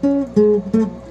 Thank